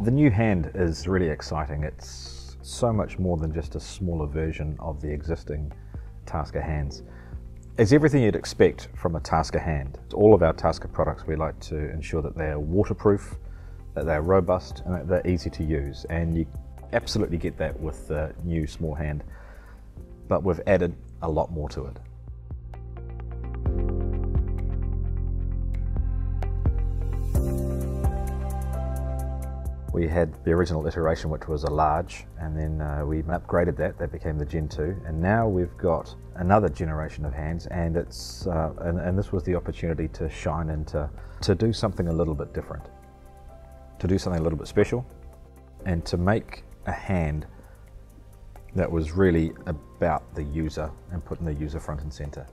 The new hand is really exciting. It's so much more than just a smaller version of the existing TASKA hands. It's everything you'd expect from a TASKA hand. All of our TASKA products, we like to ensure that they're waterproof, that they're robust, and that they're easy to use. And you absolutely get that with the new small hand, but we've added a lot more to it. We had the original iteration, which was a large, and then uh, we upgraded that. That became the Gen 2, and now we've got another generation of hands, and it's uh, and, and, this was the opportunity to shine into to do something a little bit different, to do something a little bit special, and to make a hand that was really about the user and putting the user front and centre.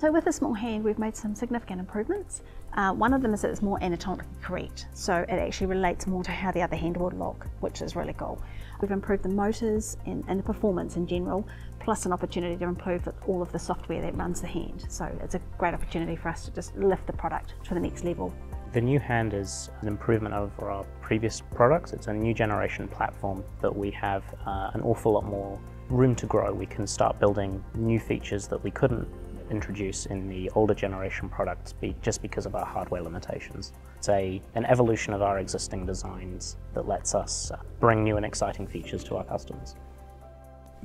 So with the small hand, we've made some significant improvements. Uh, one of them is that it's more anatomically correct, so it actually relates more to how the other hand would look, which is really cool. We've improved the motors and, and the performance in general, plus an opportunity to improve all of the software that runs the hand. So it's a great opportunity for us to just lift the product to the next level. The new hand is an improvement over our previous products. It's a new generation platform that we have uh, an awful lot more room to grow. We can start building new features that we couldn't introduce in the older generation products be, just because of our hardware limitations. It's a, an evolution of our existing designs that lets us bring new and exciting features to our customers.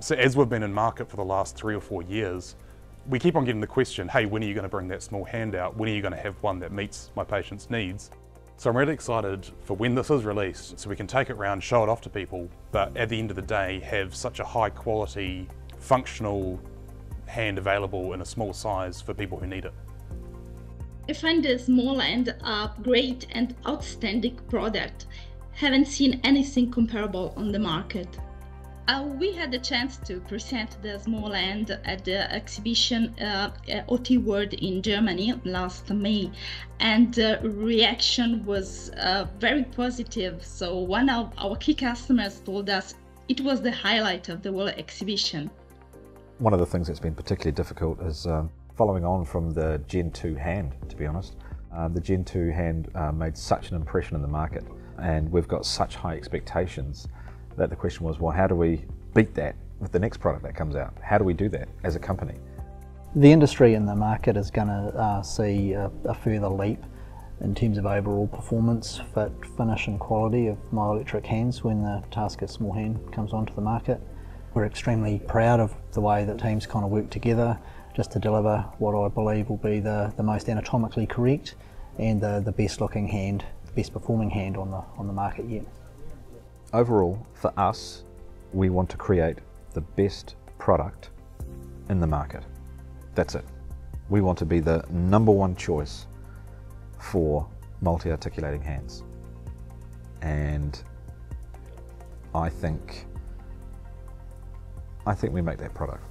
So as we've been in market for the last three or four years, we keep on getting the question, hey, when are you going to bring that small hand out? When are you going to have one that meets my patient's needs? So I'm really excited for when this is released so we can take it around, show it off to people, but at the end of the day have such a high quality, functional hand available in a small size for people who need it. I find the small and a great and outstanding product. Haven't seen anything comparable on the market. Uh, we had the chance to present the small end at the exhibition uh, OT World in Germany last May, and the reaction was uh, very positive. So one of our key customers told us it was the highlight of the whole exhibition. One of the things that's been particularly difficult is um, following on from the Gen 2 hand, to be honest. Uh, the Gen 2 hand uh, made such an impression in the market, and we've got such high expectations that the question was, well, how do we beat that with the next product that comes out? How do we do that as a company? The industry and the market is going to uh, see a, a, further leap in terms of overall performance, fit, finish and quality of myoelectric hands when the TASKA small hand comes onto the market. We're extremely proud of the way that teams kind of work together just to deliver what I believe will be the, the most anatomically correct and the, the best looking hand, the best performing hand on the, on the market yet. Overall, for us, we want to create the best product in the market. That's it. We want to be the number one choice for multi-articulating hands. And I think I think we make that product.